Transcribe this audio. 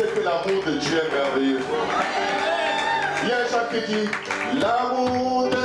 qu'il que l'amour de Dieu est merveilleux. Il y a un chant qui dit L'amour de